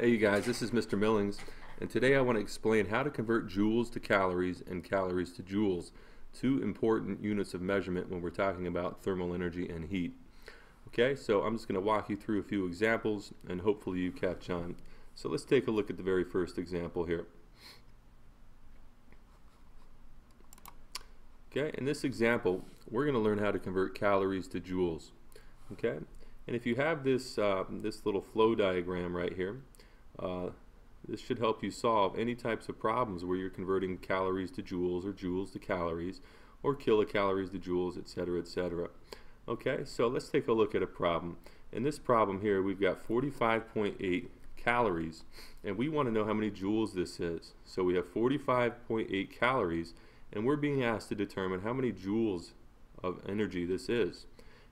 Hey you guys, this is Mr. Millings, and today I want to explain how to convert joules to calories and calories to joules, two important units of measurement when we're talking about thermal energy and heat. Okay, so I'm just going to walk you through a few examples and hopefully you catch on. So let's take a look at the very first example here. Okay, in this example, we're going to learn how to convert calories to joules. Okay, and if you have this, uh, this little flow diagram right here, uh, this should help you solve any types of problems where you're converting calories to joules or joules to calories or kilocalories to joules, etc., etc. Okay, so let's take a look at a problem. In this problem here, we've got 45.8 calories, and we want to know how many joules this is. So we have 45.8 calories, and we're being asked to determine how many joules of energy this is.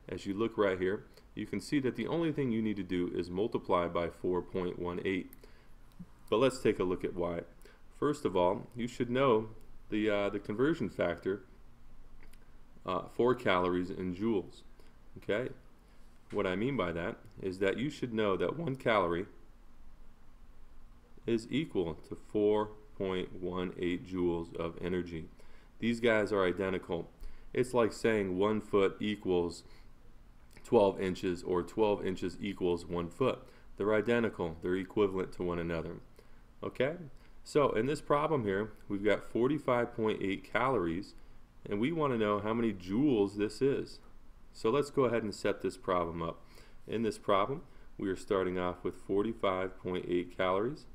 As you look right here, you can see that the only thing you need to do is multiply by 4.18. But let's take a look at why. First of all, you should know the, uh, the conversion factor uh, for calories in joules. Okay? What I mean by that is that you should know that one calorie is equal to 4.18 joules of energy. These guys are identical. It's like saying one foot equals 12 inches or 12 inches equals one foot. They're identical. They're equivalent to one another. Okay? So in this problem here, we've got 45.8 calories, and we want to know how many joules this is. So let's go ahead and set this problem up. In this problem, we are starting off with 45.8 calories.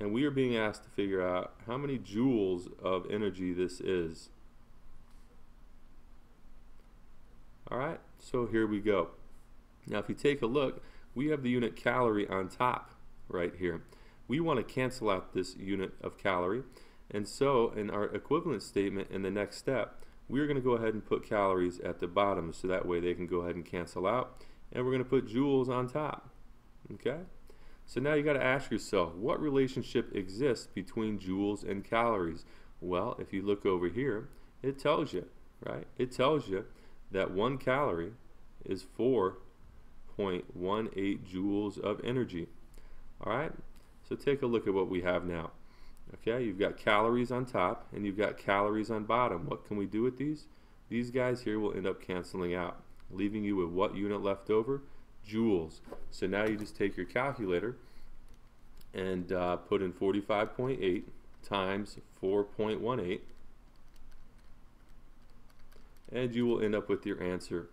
And we are being asked to figure out how many joules of energy this is. Alright, so here we go. Now if you take a look, we have the unit calorie on top right here. We want to cancel out this unit of calorie and so in our equivalent statement in the next step we're going to go ahead and put calories at the bottom so that way they can go ahead and cancel out and we're going to put joules on top. Okay? So now you got to ask yourself what relationship exists between joules and calories? Well, if you look over here, it tells you, right? It tells you that one calorie is 4.18 joules of energy. Alright, so take a look at what we have now. Okay, you've got calories on top and you've got calories on bottom. What can we do with these? These guys here will end up canceling out, leaving you with what unit left over? Joules. So now you just take your calculator and uh, put in 45.8 times 4.18 and you will end up with your answer.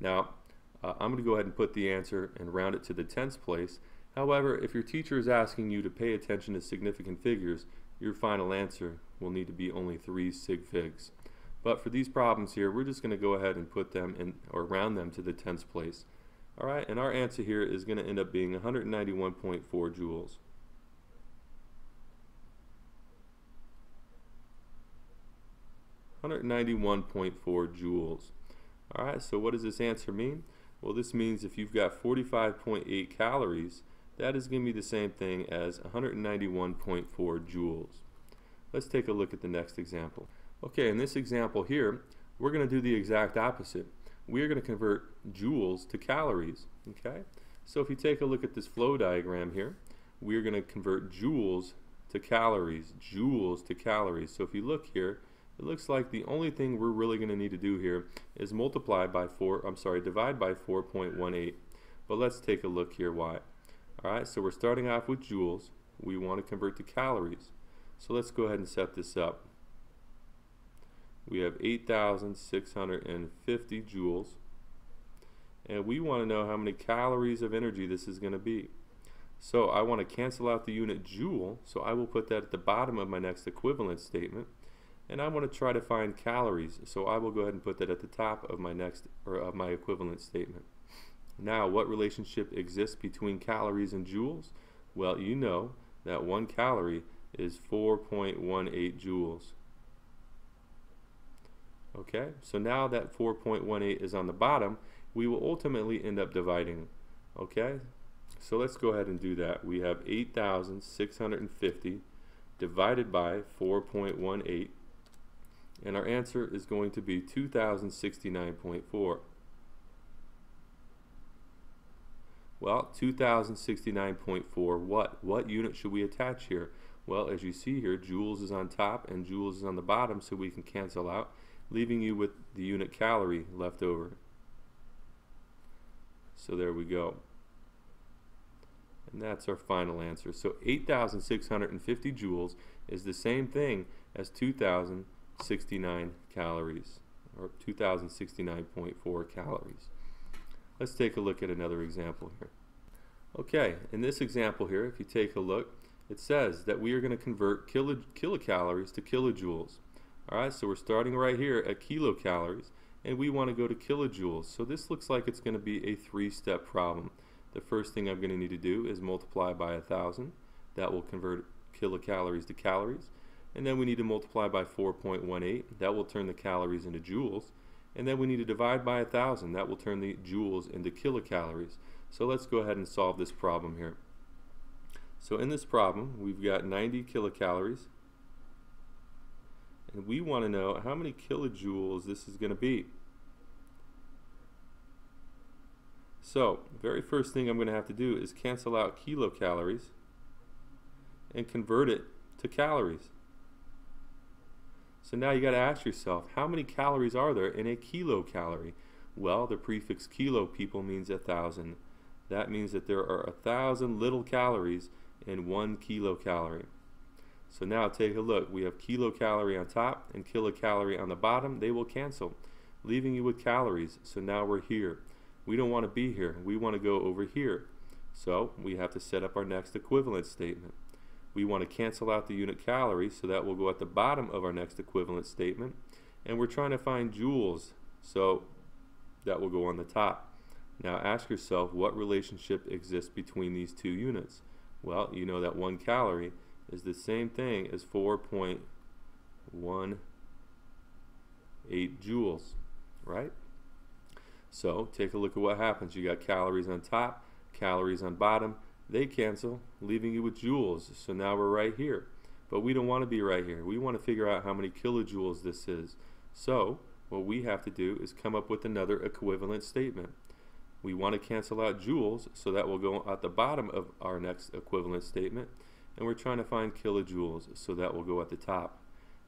Now, uh, I'm going to go ahead and put the answer and round it to the tens place. However, if your teacher is asking you to pay attention to significant figures, your final answer will need to be only 3 sig figs. But for these problems here, we're just going to go ahead and put them in or round them to the tens place. Alright, and our answer here is going to end up being 191.4 joules. 191.4 joules. Alright, so what does this answer mean? Well, this means if you've got 45.8 calories, that is going to be the same thing as 191.4 joules. Let's take a look at the next example. Okay, in this example here, we're going to do the exact opposite. We're going to convert joules to calories. Okay, so if you take a look at this flow diagram here, we're going to convert joules to calories, joules to calories. So if you look here, it looks like the only thing we're really going to need to do here is multiply by 4, I'm sorry, divide by 4.18. But let's take a look here why. Alright, so we're starting off with joules. We want to convert to calories. So let's go ahead and set this up. We have 8,650 joules. And we want to know how many calories of energy this is going to be. So I want to cancel out the unit joule, so I will put that at the bottom of my next equivalent statement and I want to try to find calories so I will go ahead and put that at the top of my next or of my equivalent statement. Now what relationship exists between calories and joules? Well you know that one calorie is 4.18 joules. Okay so now that 4.18 is on the bottom we will ultimately end up dividing. Okay so let's go ahead and do that. We have 8,650 divided by 4.18 and our answer is going to be 2069.4. Well, 2069.4 what? What unit should we attach here? Well, as you see here, joules is on top and joules is on the bottom, so we can cancel out, leaving you with the unit calorie left over. So there we go. And that's our final answer. So 8,650 joules is the same thing as 2,069 calories, or 2,069.4 calories. Let's take a look at another example here. Okay, in this example here, if you take a look, it says that we are going to convert kilo, kilocalories to kilojoules. Alright, so we're starting right here at kilocalories, and we want to go to kilojoules. So this looks like it's going to be a three-step problem. The first thing I'm going to need to do is multiply by a thousand. That will convert kilocalories to calories. And then we need to multiply by 4.18. That will turn the calories into joules. And then we need to divide by a thousand. That will turn the joules into kilocalories. So let's go ahead and solve this problem here. So in this problem, we've got 90 kilocalories. And we want to know how many kilojoules this is going to be. So, very first thing I'm going to have to do is cancel out kilocalories and convert it to calories. So now you got to ask yourself, how many calories are there in a kilocalorie? Well, the prefix kilo, people, means a thousand. That means that there are a thousand little calories in one kilocalorie. So now take a look. We have kilocalorie on top and kilocalorie on the bottom. They will cancel, leaving you with calories. So now we're here. We don't want to be here. We want to go over here. So we have to set up our next equivalent statement. We want to cancel out the unit calorie, so that will go at the bottom of our next equivalent statement. And we're trying to find joules, so that will go on the top. Now ask yourself what relationship exists between these two units. Well, you know that one calorie is the same thing as 4.18 joules, right? So take a look at what happens. You got calories on top, calories on bottom. They cancel, leaving you with joules. So now we're right here. But we don't want to be right here. We want to figure out how many kilojoules this is. So what we have to do is come up with another equivalent statement. We want to cancel out joules, so that will go at the bottom of our next equivalent statement. And we're trying to find kilojoules, so that will go at the top.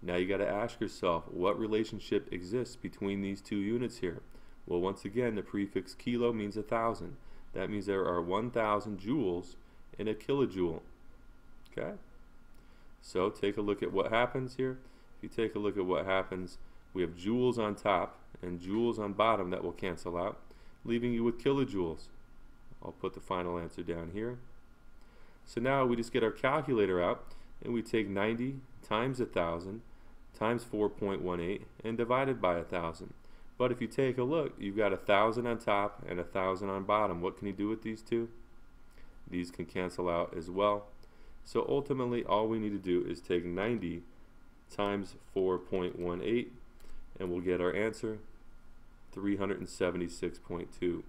Now you got to ask yourself, what relationship exists between these two units here? Well, once again, the prefix kilo means a thousand. That means there are 1,000 joules in a kilojoule. Okay? So take a look at what happens here. If you take a look at what happens, we have joules on top and joules on bottom that will cancel out, leaving you with kilojoules. I'll put the final answer down here. So now we just get our calculator out and we take 90 times 1,000 times 4.18 and divided by 1,000. But if you take a look, you've got a thousand on top and a thousand on bottom. What can you do with these two? These can cancel out as well. So ultimately, all we need to do is take 90 times 4.18 and we'll get our answer 376.2.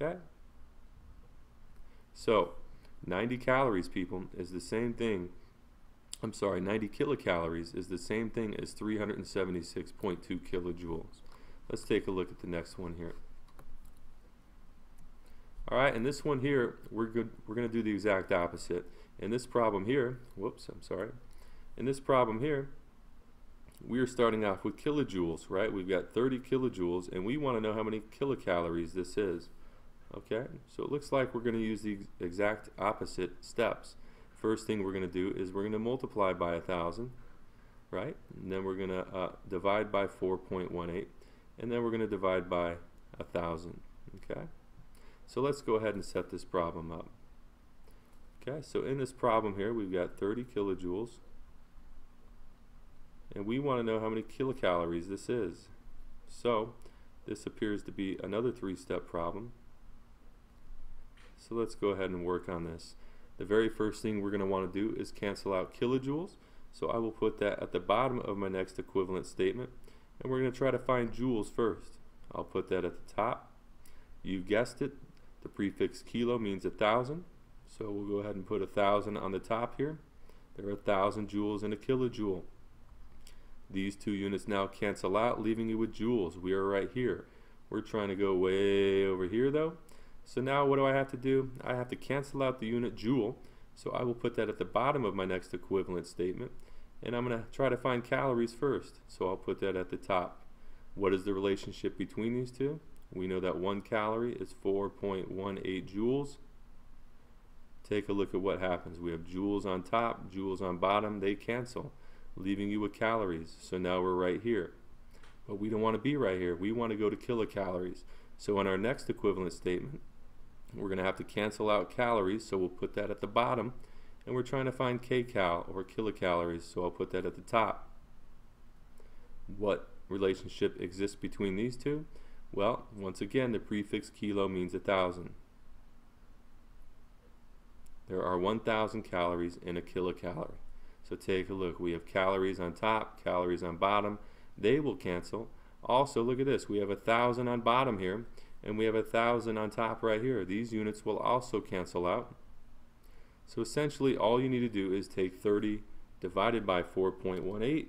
Okay? So, 90 calories, people, is the same thing I'm sorry, 90 kilocalories is the same thing as 376.2 kilojoules. Let's take a look at the next one here. Alright, and this one here, we're good we're gonna do the exact opposite. In this problem here, whoops, I'm sorry. In this problem here, we are starting off with kilojoules, right? We've got 30 kilojoules, and we want to know how many kilocalories this is. Okay, so it looks like we're going to use the exact opposite steps. First thing we're going to do is we're going to multiply by a thousand, right? And then we're going to uh, divide by 4.18, and then we're going to divide by a thousand. Okay. So let's go ahead and set this problem up. Okay. So in this problem here, we've got 30 kilojoules, and we want to know how many kilocalories this is. So this appears to be another three-step problem. So let's go ahead and work on this. The very first thing we're going to want to do is cancel out kilojoules. So I will put that at the bottom of my next equivalent statement. And we're going to try to find joules first. I'll put that at the top. You guessed it, the prefix kilo means a thousand. So we'll go ahead and put a thousand on the top here. There are a thousand joules in a kilojoule. These two units now cancel out, leaving you with joules. We are right here. We're trying to go way over here though. So now what do I have to do? I have to cancel out the unit joule. So I will put that at the bottom of my next equivalent statement. And I'm going to try to find calories first. So I'll put that at the top. What is the relationship between these two? We know that one calorie is 4.18 joules. Take a look at what happens. We have joules on top, joules on bottom. They cancel, leaving you with calories. So now we're right here. But we don't want to be right here. We want to go to kilocalories. So in our next equivalent statement, we're going to have to cancel out calories. So we'll put that at the bottom. And we're trying to find kcal or kilocalories. So I'll put that at the top. What relationship exists between these two? Well, once again, the prefix kilo means a thousand. There are 1,000 calories in a kilocalorie. So take a look. We have calories on top, calories on bottom. They will cancel. Also, look at this. We have a thousand on bottom here, and we have a thousand on top right here. These units will also cancel out. So essentially, all you need to do is take 30 divided by 4.18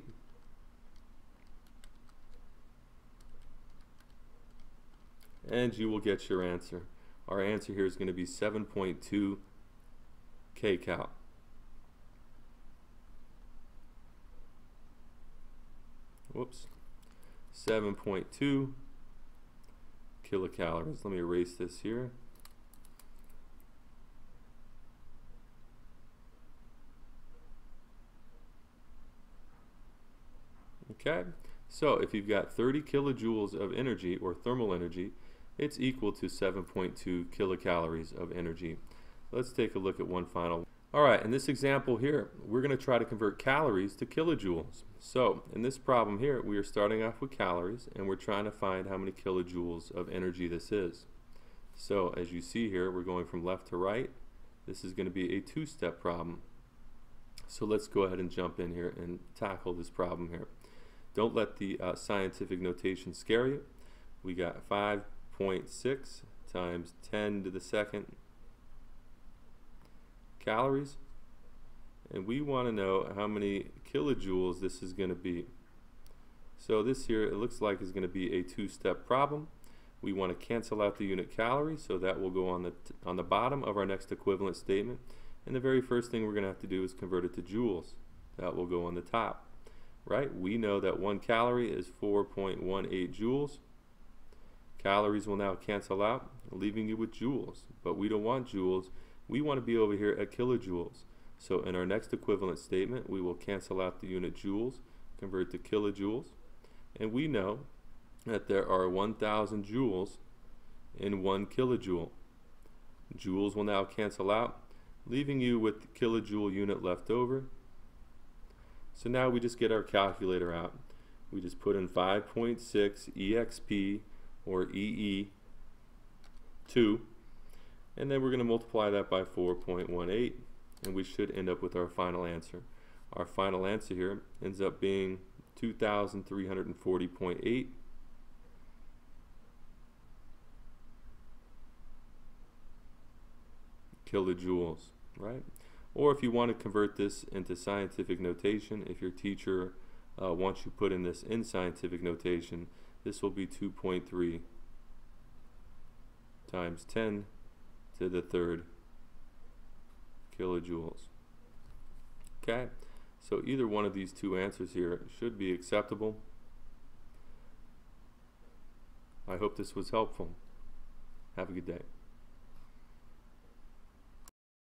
and you will get your answer. Our answer here is going to be 7.2 kcal. Whoops. 7.2 kilocalories. Let me erase this here. Okay, so if you've got 30 kilojoules of energy or thermal energy, it's equal to 7.2 kilocalories of energy. Let's take a look at one final. Alright, in this example here, we're going to try to convert calories to kilojoules. So, in this problem here, we are starting off with calories, and we're trying to find how many kilojoules of energy this is. So, as you see here, we're going from left to right. This is going to be a two-step problem. So let's go ahead and jump in here and tackle this problem here. Don't let the uh, scientific notation scare you. We got 5.6 times 10 to the second calories and we want to know how many kilojoules this is going to be so this here it looks like is going to be a two-step problem we want to cancel out the unit calories so that will go on the on the bottom of our next equivalent statement and the very first thing we're going to have to do is convert it to joules that will go on the top right we know that one calorie is 4.18 joules Calories will now cancel out, leaving you with joules. But we don't want joules. We want to be over here at kilojoules. So in our next equivalent statement, we will cancel out the unit joules, convert to kilojoules. And we know that there are 1,000 joules in 1 kilojoule. Joules will now cancel out, leaving you with the kilojoule unit left over. So now we just get our calculator out. We just put in 5.6 EXP or EE2 and then we're going to multiply that by 4.18 and we should end up with our final answer. Our final answer here ends up being 2340.8 kilojoules, right? Or if you want to convert this into scientific notation, if your teacher uh, wants you put in this in scientific notation, this will be 2.3 times 10 to the third kilojoules. Okay, so either one of these two answers here should be acceptable. I hope this was helpful. Have a good day.